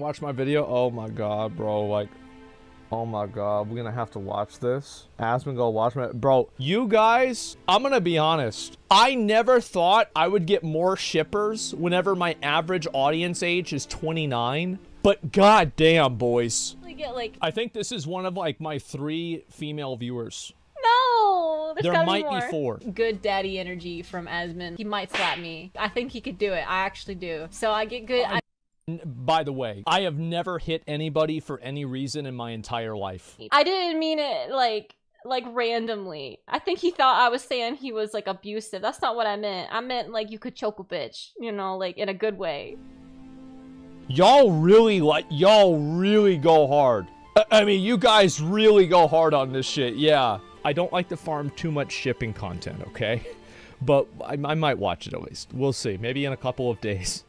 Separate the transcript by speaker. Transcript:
Speaker 1: Watch my video. Oh my god, bro. Like, oh my god, we're gonna have to watch this. Aspen, go watch my bro. You guys, I'm gonna be honest. I never thought I would get more shippers whenever my average audience age is 29. But god damn, boys.
Speaker 2: We get like
Speaker 1: I think this is one of like my three female viewers.
Speaker 2: no.
Speaker 1: There might
Speaker 2: be,
Speaker 1: be four.
Speaker 2: Good daddy energy from Asmon. He might slap me. I think he could do it. I actually do. So I get good. I,
Speaker 1: N- By the way, I have never hit anybody for any reason in my entire life.
Speaker 2: I didn't mean it like like randomly. I think he thought I was saying he was like abusive. That's not what I meant. I meant like you could choke a bitch, you know, like in a good way.
Speaker 1: Y'all really like y'all really go hard. I- mean, you guys really go hard on this shit. Yeah. I don't like to farm too much shipping content, okay? But I, I might watch it at least. We'll see. Maybe in a couple of days.